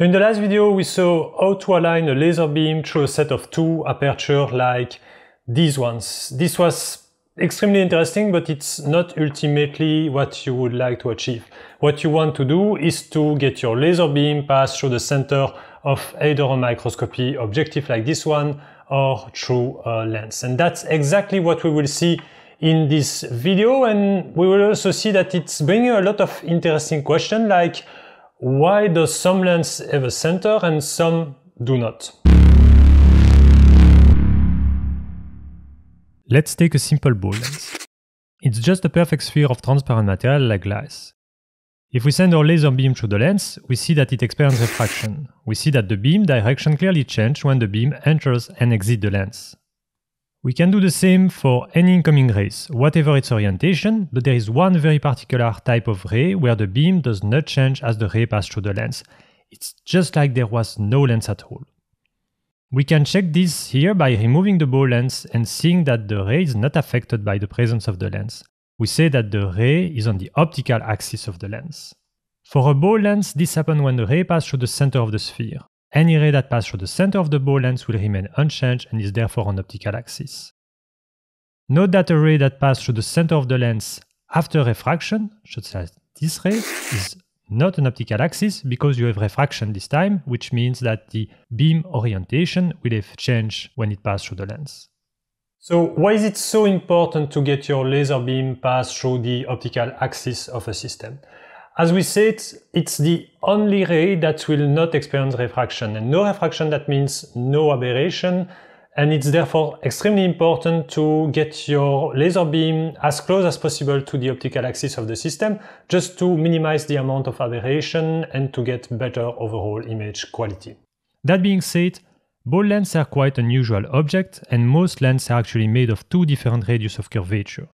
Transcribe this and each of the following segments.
So in the last video we saw how to align a laser beam through a set of two apertures like these ones. This was extremely interesting but it's not ultimately what you would like to achieve. What you want to do is to get your laser beam passed through the center of either a microscopy objective like this one or through a lens. And that's exactly what we will see in this video and we will also see that it's bringing a lot of interesting questions like why does some lens have a center and some do not? Let's take a simple ball lens. It's just a perfect sphere of transparent material like glass. If we send our laser beam through the lens, we see that it experiences refraction. We see that the beam direction clearly changes when the beam enters and exits the lens. We can do the same for any incoming rays, whatever its orientation, but there is one very particular type of ray where the beam does not change as the ray passes through the lens. It's just like there was no lens at all. We can check this here by removing the ball lens and seeing that the ray is not affected by the presence of the lens. We say that the ray is on the optical axis of the lens. For a ball lens, this happens when the ray passes through the center of the sphere. Any ray that passes through the center of the ball lens will remain unchanged and is therefore on optical axis. Note that a ray that passes through the center of the lens after refraction, such as this ray, is not an optical axis because you have refraction this time, which means that the beam orientation will have changed when it passes through the lens. So why is it so important to get your laser beam pass through the optical axis of a system? As we said, it's the only ray that will not experience refraction. And no refraction, that means no aberration. And it's therefore extremely important to get your laser beam as close as possible to the optical axis of the system, just to minimize the amount of aberration and to get better overall image quality. That being said, ball lenses are quite unusual objects, and most lenses are actually made of two different radius of curvature.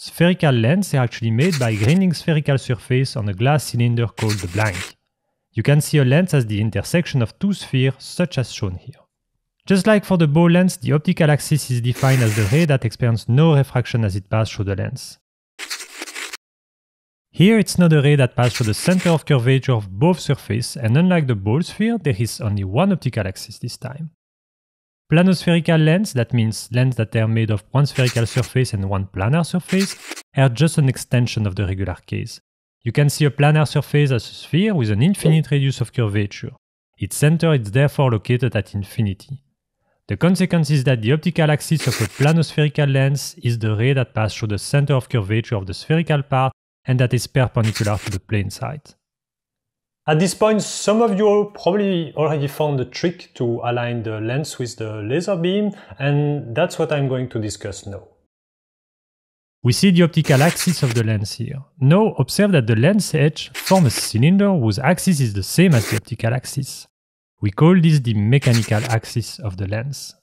Spherical lenses are actually made by grinding spherical surface on a glass cylinder called the blank. You can see a lens as the intersection of two spheres such as shown here. Just like for the ball lens, the optical axis is defined as the ray that experiences no refraction as it passes through the lens. Here it's not a ray that passes through the center of curvature of both surfaces and unlike the ball sphere, there is only one optical axis this time. Planospherical lens, that means lenses that are made of one spherical surface and one planar surface, are just an extension of the regular case. You can see a planar surface as a sphere with an infinite radius of curvature. Its center is therefore located at infinity. The consequence is that the optical axis of a planospherical lens is the ray that passes through the center of curvature of the spherical part and that is perpendicular to the plane side. At this point, some of you probably already found the trick to align the lens with the laser beam, and that's what I'm going to discuss now. We see the optical axis of the lens here. Now observe that the lens edge forms a cylinder whose axis is the same as the optical axis. We call this the mechanical axis of the lens.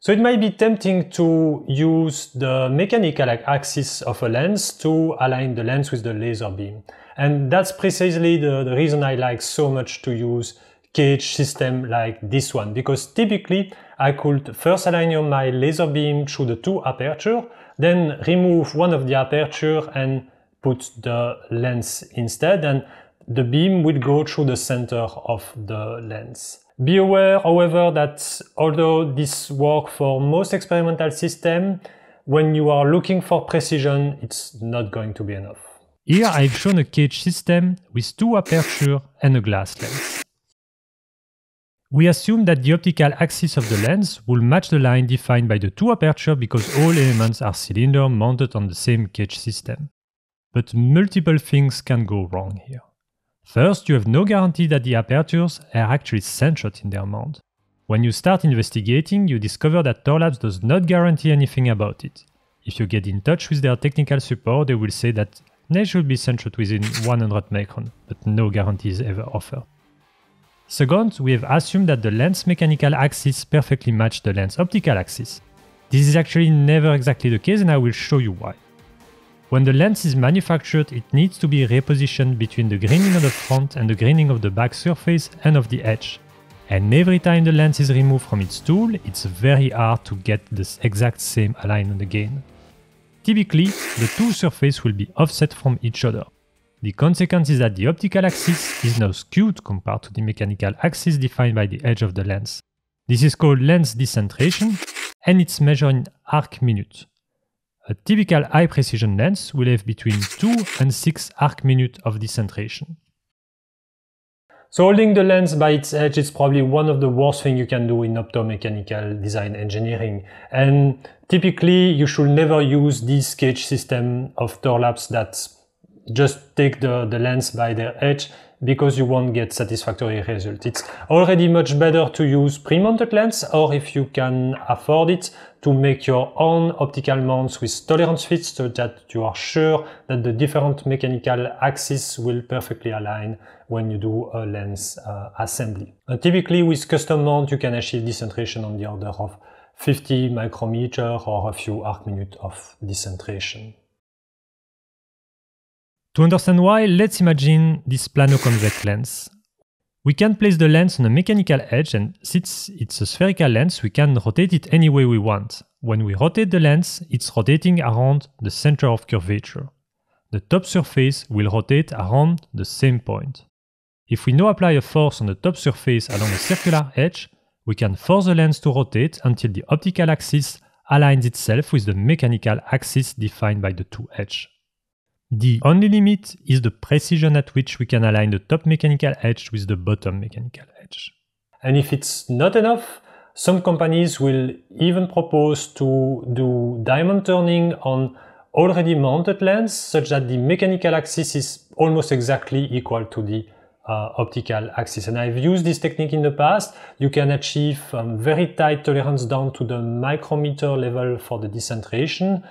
So it might be tempting to use the mechanical axis of a lens to align the lens with the laser beam. And that's precisely the, the reason I like so much to use cage system like this one, because typically I could first align my laser beam through the two aperture, then remove one of the aperture and put the lens instead, and the beam will go through the center of the lens. Be aware, however, that although this works for most experimental systems, when you are looking for precision, it's not going to be enough. Here I've shown a cage system with two apertures and a glass lens. We assume that the optical axis of the lens will match the line defined by the two apertures because all elements are cylinder mounted on the same cage system. But multiple things can go wrong here. First, you have no guarantee that the apertures are actually centered in their mount. When you start investigating, you discover that Thorlabs does not guarantee anything about it. If you get in touch with their technical support, they will say that they should be centered within 100 micron, but no guarantees ever offered. Second, we have assumed that the lens mechanical axis perfectly match the lens optical axis. This is actually never exactly the case and I will show you why. When the lens is manufactured, it needs to be repositioned between the grinding of the front and the grinding of the back surface and of the edge. And every time the lens is removed from its tool, it's very hard to get the exact same alignment again. Typically, the two surfaces will be offset from each other. The consequence is that the optical axis is now skewed compared to the mechanical axis defined by the edge of the lens. This is called lens decentration and it's measured in arc minute. A typical high precision lens will have between 2 and 6 arc minutes of decentration. So holding the lens by its edge is probably one of the worst things you can do in optomechanical design engineering. And typically you should never use this cage system of Thorlabs that just take the, the lens by their edge because you won't get satisfactory results. It's already much better to use pre-mounted lens or if you can afford it to make your own optical mounts with tolerance fits so that you are sure that the different mechanical axes will perfectly align when you do a lens uh, assembly. And typically with custom mount you can achieve decentration on the order of 50 micrometer or a few arc minutes of decentration. To understand why, let's imagine this plano-convex lens. We can place the lens on a mechanical edge and since it's a spherical lens, we can rotate it any way we want. When we rotate the lens, it's rotating around the center of curvature. The top surface will rotate around the same point. If we now apply a force on the top surface along a circular edge, we can force the lens to rotate until the optical axis aligns itself with the mechanical axis defined by the two edges. The only limit is the precision at which we can align the top mechanical edge with the bottom mechanical edge. And if it's not enough, some companies will even propose to do diamond turning on already mounted lens such that the mechanical axis is almost exactly equal to the uh, optical axis. And I've used this technique in the past. You can achieve um, very tight tolerance down to the micrometer level for the decentration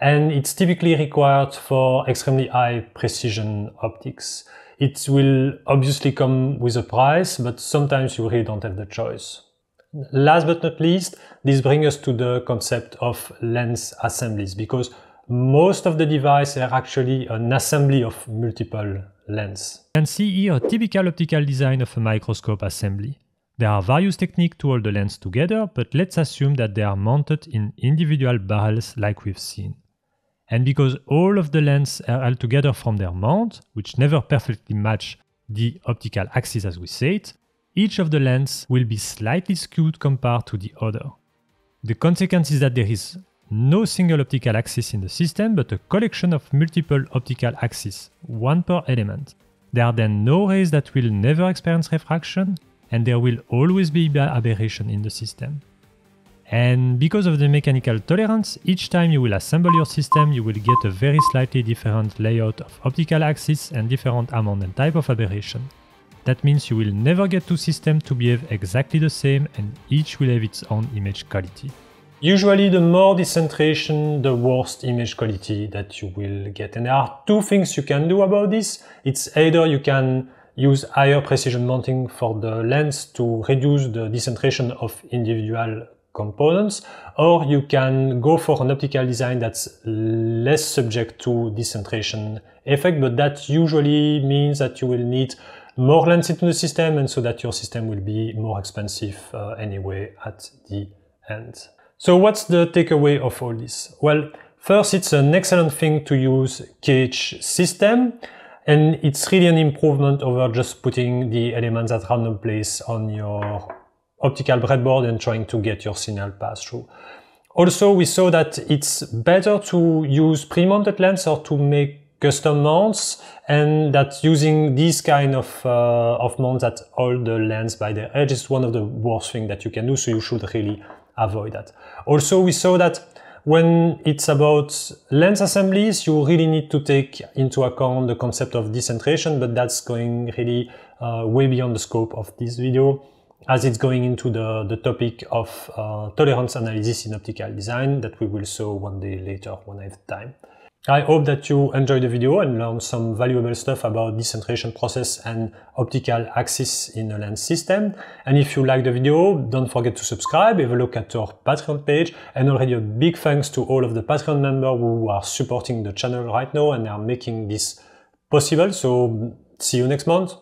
and it's typically required for extremely high precision optics. It will obviously come with a price, but sometimes you really don't have the choice. Last but not least, this brings us to the concept of lens assemblies because most of the devices are actually an assembly of multiple lenses. You can see here a typical optical design of a microscope assembly. There are various techniques to hold the lens together, but let's assume that they are mounted in individual barrels like we've seen. And because all of the lenses are held together from their mount, which never perfectly match the optical axis as we say it, each of the lenses will be slightly skewed compared to the other. The consequence is that there is no single optical axis in the system, but a collection of multiple optical axes, one per element. There are then no rays that will never experience refraction, and there will always be aberration in the system. And because of the mechanical tolerance, each time you will assemble your system, you will get a very slightly different layout of optical axis and different amount and type of aberration. That means you will never get two systems to behave exactly the same and each will have its own image quality. Usually the more decentration, the worse image quality that you will get. And there are two things you can do about this. It's either you can use higher precision mounting for the lens to reduce the decentration of individual components, or you can go for an optical design that's less subject to decentration effect, but that usually means that you will need more lens into the system and so that your system will be more expensive uh, anyway at the end. So what's the takeaway of all this? Well, first, it's an excellent thing to use cage system and it's really an improvement over just putting the elements at random place on your optical breadboard and trying to get your signal pass through. Also, we saw that it's better to use pre-mounted lens or to make custom mounts and that using these kind of, uh, of mounts that hold the lens by the edge is one of the worst things that you can do, so you should really avoid that. Also, we saw that when it's about lens assemblies, you really need to take into account the concept of decentration, but that's going really uh, way beyond the scope of this video as it's going into the, the topic of uh, tolerance analysis in optical design that we will show one day later when I have time. I hope that you enjoyed the video and learned some valuable stuff about decentration process and optical axis in a lens system. And if you like the video, don't forget to subscribe, have a look at our Patreon page, and already a big thanks to all of the Patreon members who are supporting the channel right now and are making this possible. So see you next month.